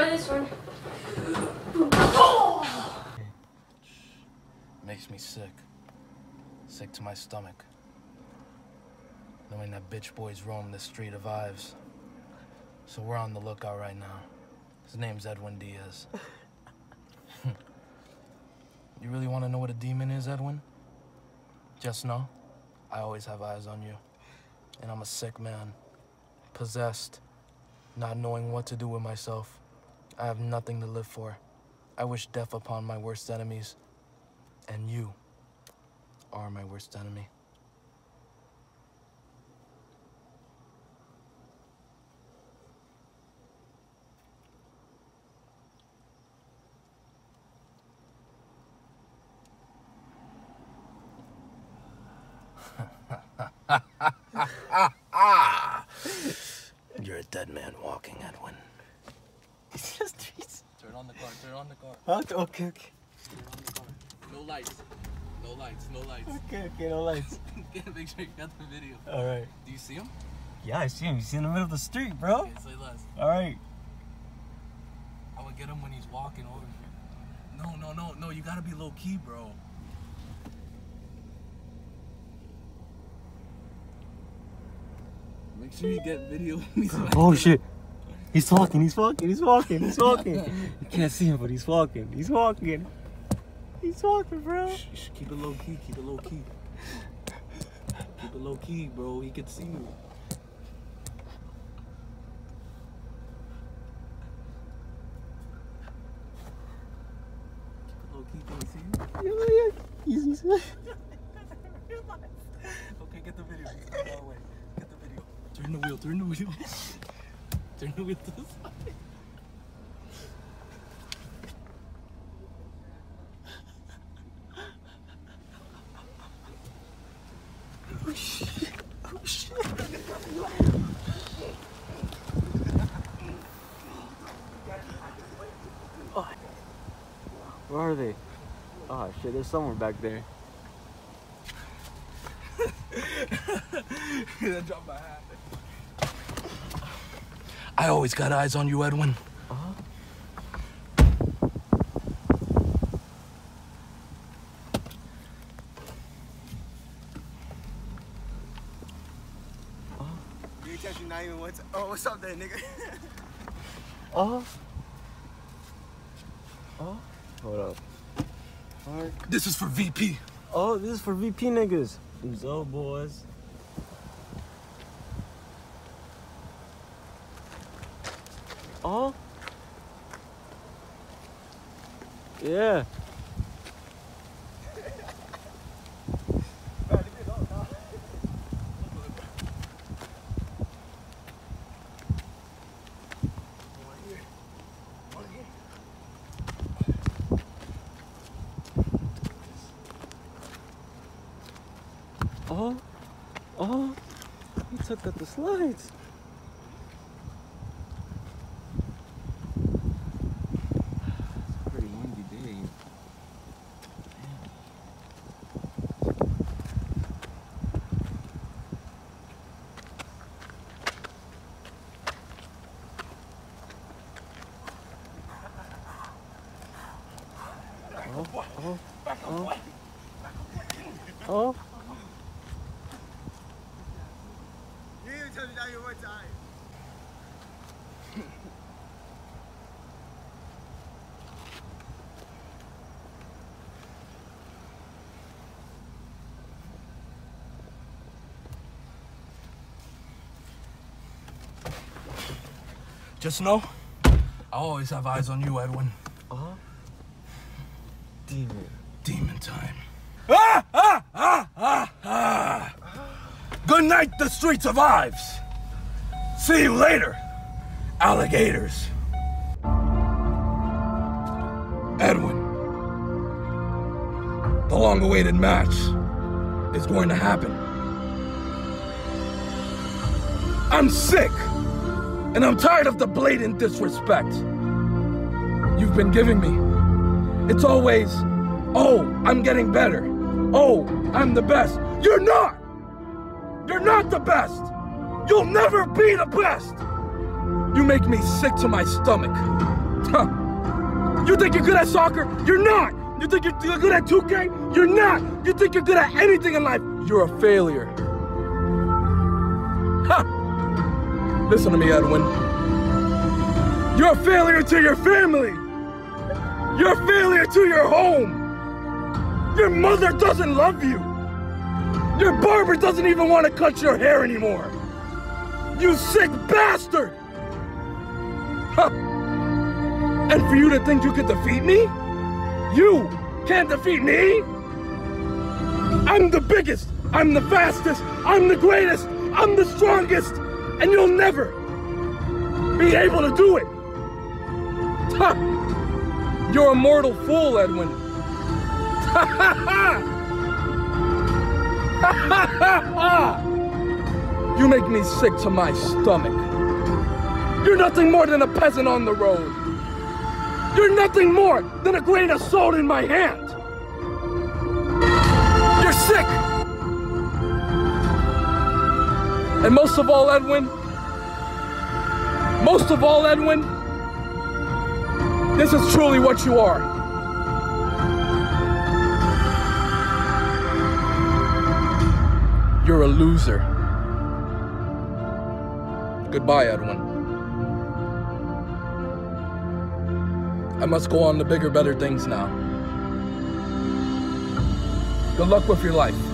This one. Makes me sick. Sick to my stomach. Knowing that bitch boys roam the street of Ives. So we're on the lookout right now. His name's Edwin Diaz. you really want to know what a demon is, Edwin? Just know, I always have eyes on you. And I'm a sick man. Possessed. Not knowing what to do with myself. I have nothing to live for. I wish death upon my worst enemies. And you are my worst enemy. You're a dead man walking, Edwin. It's just he's... Turn on the car, turn on the car. Okay, okay, okay. Turn on the car. No lights. No lights, no lights. Okay, okay, no lights. Make sure you got the video. All right. Do you see him? Yeah, I see him. He's in the middle of the street, bro. Okay, say less. All right. I would get him when he's walking over here. No, no, no, no. You gotta be low key, bro. Make sure you get video. Oh shit. He's walking, he's walking, he's walking, he's walking. you can't see him, but he's walking. He's walking. He's walking, bro. Shh, shh, keep it low key. Keep it low key. Keep it low key, bro. He can see you. Keep it low key. Can he see you? Yeah, yeah. He's, he's... Okay, get the video. Get the video. Turn the wheel. Turn the wheel. turn the wheel to the side. Where are they? Oh shit, there's someone back there. I dropped my hat. I always got eyes on you, Edwin. You ain't touch me not even once. Oh, what's up there, nigga? Oh. oh. Oh. Hold up. Alright. This is for VP. Oh, this is for VP niggas. These old boys. Oh. Yeah. Oh. Oh. He took out the slides. Oh, oh, oh, oh. You touch me one time. Just know, I always have eyes on you, Edwin. Oh. Demon. Demon time. Ah, ah, ah, ah, ah. Good night, the streets of Ives. See you later, alligators. Edwin, the long awaited match is going to happen. I'm sick, and I'm tired of the blatant disrespect you've been giving me. It's always, oh, I'm getting better. Oh, I'm the best. You're not! You're not the best! You'll never be the best! You make me sick to my stomach. Huh. You think you're good at soccer? You're not. You think you're good at 2K? You're not. You think you're good at anything in life? You're a failure. Ha! Listen to me, Edwin. You're a failure to your family. You're a failure to your home. Your mother doesn't love you. Your barber doesn't even want to cut your hair anymore. You sick bastard! Huh. And for you to think you could defeat me? You can't defeat me! I'm the biggest, I'm the fastest, I'm the greatest, I'm the strongest, and you'll never be able to do it! Ha! You're a mortal fool, Edwin. You make me sick to my stomach. You're nothing more than a peasant on the road. You're nothing more than a grain of salt in my hand. You're sick. And most of all, Edwin, most of all, Edwin, this is truly what you are. You're a loser. Goodbye, Edwin. I must go on to bigger, better things now. Good luck with your life.